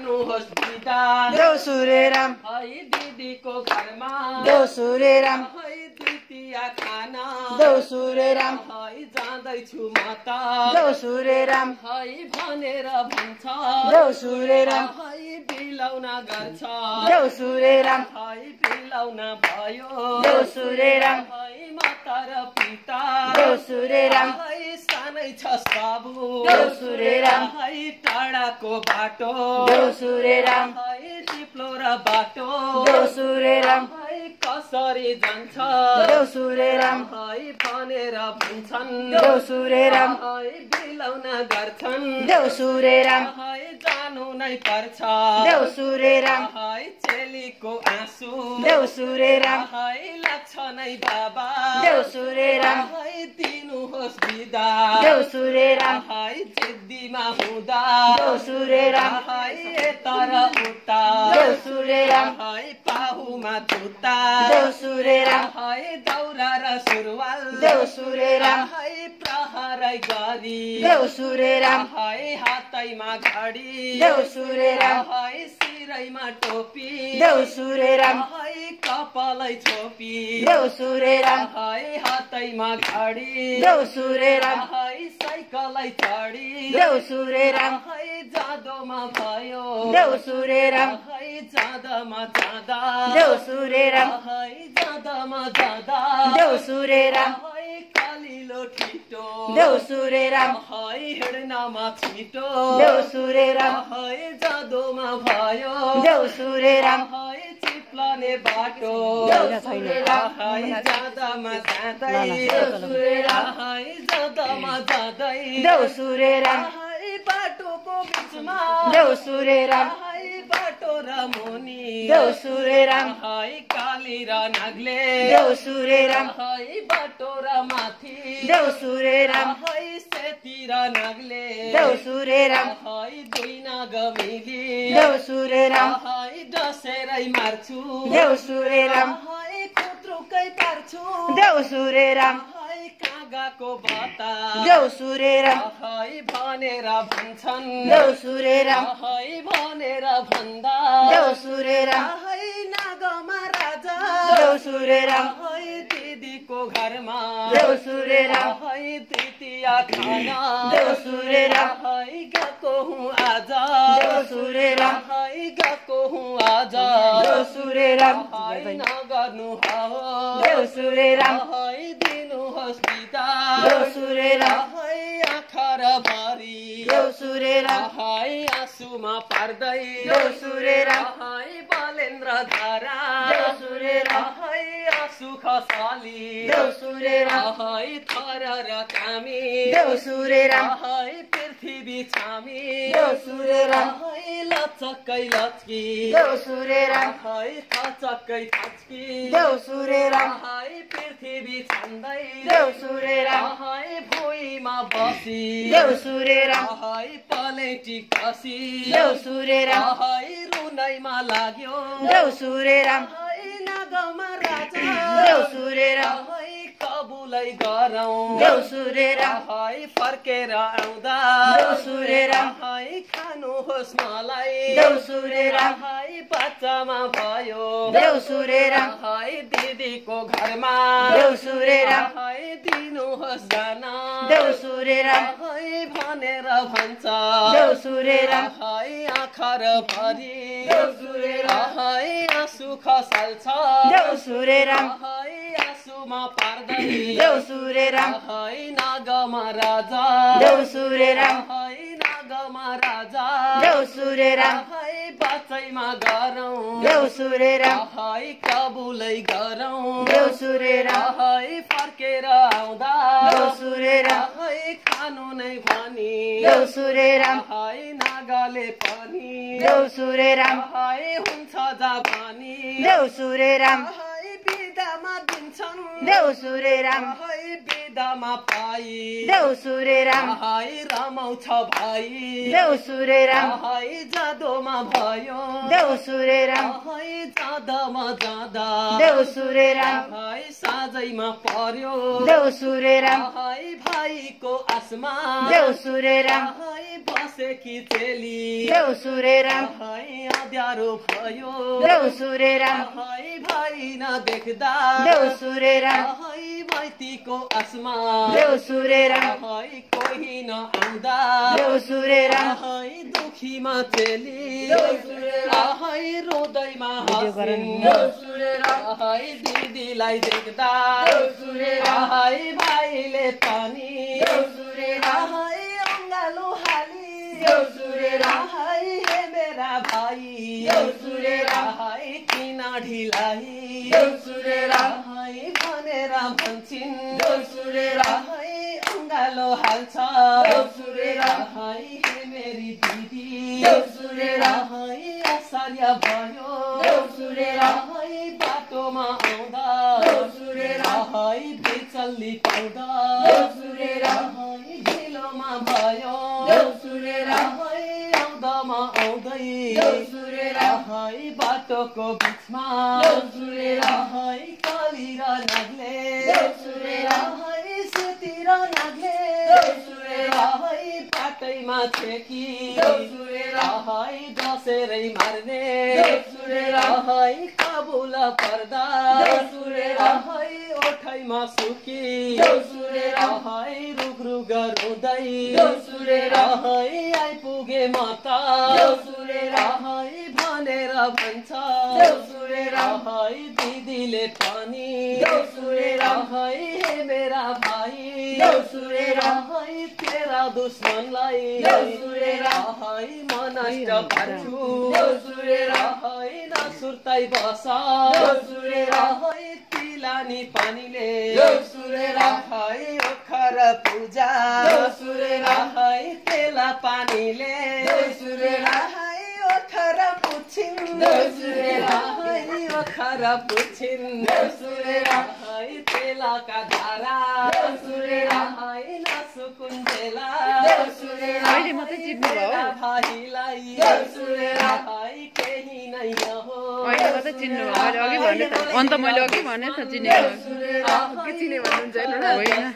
खानुहोस् बिदा देउसुरे राम है दिदीको घरमा देउसुरे राम है द्वितीय खाना देउसुरे राम है जाँदैछु म त देउसुरे राम है भनेर भन्छ देउसुरे राम है बिलाउन गर्छ देउसुरे राम है बिलाउन भयो देउसुरे राम है माता र पिता देउसुरे राम है सानै छ बाबु है टाढाको बाटो। राम है चिप्लो र बाटो। राम है कसरी जान्छ। राम है भनेर भन्छन्। राम है बिलाउन गर्छन्। राम है जानु नै पर्छ। देउसुरे राम। है चेलीको आँसु। देउसुरे राम। है लाग्छ नै बाबा। देउसुरे राम। है दिनुहोस् बिदा। देउसुरे राम। है जिद्दीमा हुँदा। देउसुरे राम। है तर उता। देउसुरे राम। है पाहुमा जुत्ता देउसुरे राम। है दौरा र सुरुवाल। देउसुरे राम। है प्रहरै गरी देउसुरे राम है हातैमा घडी देउसुरे राम है सिरैमा टोपी देउसुरे राम है कपालै छोपी देउसुरे राम है हातैमा घडी देउसुरे राम है साइकलै चढी देउसुरे राम है जादोमा भयो देउसुरे राम है जाँदामा जाँदा देउसुरे राम है जाँदामा जाँदा देउसुरे राम है कालिलो ठिटो देउसुरे राम है हिँड्नमा छिटो देउसुरे राम है जादोमा भयो देउसुरे राम है चिप्लने बाटो देउसुरे राम है जाँदामा जाँदै देउसुरे राम है जाँदामा जाँदै देउसुरे राम है बाटोको बिचमा देउसुरे राम है बाटो र मुनि देउसुरे राम काली र नागले। राम। राम। सेती र नागले। राम। दुई नाग मिली राम। डसेरै मार्छु। राम। पार्छु। देउसुरे राम। है कागाको बता देउसुरे राम है भनेर भन्छन्। देउसुरे राम है भनेर भन्दा। देउसुरे राम है नागमा राजा। देउसुरे राम है दिदीको घरमा। देउसुरे राम है तृतीय खाना। देउसुरे राम है गएको हुँ आज। देउसुरे राम है गएको हुँ आज। देउसुरे राम है नगर्नु हो। देउसुरे राम है देउसुरे राम है आँखा र भरी देउसुरे राम है आँसुमा पार्दै देउसुरे राम है बालेन्द्र धारा देउसुरे राम है आँसु खसाली देउसुरे राम है थर र कामी देउसुरे राम है पृथ्वी छामी देउसुरे राम है लचक्कै लचकी देउसुरे राम है थचक्कै थचकी। देउसुरे राम है पृथ्वी छन्दै। देउसुरे राम है भुइँमा बसी। देउसुरे राम है पलेटी कसी देउसुरे राम है रुनैमा लाग्यो। देउसुरे राम है नागमा राजा। देउसुरे राम कबुलै गरौँ देउसुरे राम है फर्केर आउँदा। देउसुरे राम है खानुहोस् मलाई। देउसुरे राम है बच्चामा भयो। देउसुरे राम है दिदीको घरमा। देउसुरे राम है दिनुहोस् जान। देउसुरे राम है भनेर भन्छ। देउसुरे राम है आँखा र भरी। देउसुरे राम है आँसु खसाल्छ। देउसुरे राम है पार्दै देउसुरे राम। है नागमा राजा देउसुरे राम। है राजा देउसुरे राम। है बचैमा गरौँ देउसुरे राम। है कबुलै गरौँ। राम। है फर्केर आउँदा देउसुरे राम बिदामा पाई देउसुरे राम है रमाउँछ भाइ देउसुरे राम है जादोमा भयो देउसुरे राम है जाँदामा जाँदा देउसुरे राम है साँझैमा पर्यो देउसुरे राम हाय भाइको आसमा देउसुरे राम हाय बसेकी चेली देउसुरे राम हाय अँध्यारो भयो देउसुरे राम हाय भाइ नदेख्दा देउसुरे राम माइतीको आसमा देउसुरे राम हाय कोही नआउँदा देउसुरे राम हाय दुखीमा चेली देउसुरे राम। हाय रोदैमा भिडियो गर न। हाँसिन् हाय दिदीलाई देख्दा देउसुरे राम। हाय भाइले पानी देउसुरे राम। हाय अङ्गालो हाली देउसुरे राम। हाय हे मेरा भाइ देउसुरे राम। हाय किन ढिलाई देउसुरे राम। भनेर भन्छन् देउसुरे राम। हाय अङ्गालो हाल्छ। हाय हे मेरी दिदी देउसुरे राम। हाय आश्चर्य भयो देउसुरे राम। हाय बाटोमा आउँदा देउसुरे राम। हाय बेचल्ली पाउँदा देउसुरे राम। हाय ढिलोमा भयो देउसुरे राम। आउँदै। हाय बाटोको बिचमा देउसुरे राम। हाय काली र नाग्ले देउसुरे राम। हाय सेती र नाग्ले देउसुरे राम। हाय बाटैमा छेकी। हाय बसेरै मार्ने। हाय काबुल पर्दा। हाय ओठैमा सुकी माता देउसुरे राम। हाय भनेर भन्छ। हाय दिदीले पनि। हाय हे मेरा भाइ देउसुरे राम। हाय तेरा दुश्मनलाई देउसुरे राम। हाय म नष्ट पार्छु देउसुरे राम। हाय नसुर्ताइ बस देउसुरे राम। हाय तिलानी पानीले देउसुरे राम। हाय ओखर पूजा देउसुरे राम। हाय तेला पानीले। ओखर पुछिन्। ओखर पुछिन्। तेलाका धारा। नसुकुन्जेला भाइलाई। केही नै हो। चिन्नु अन्त मैले अघि भने त। के चिने भन्नुहुन्छ होइन।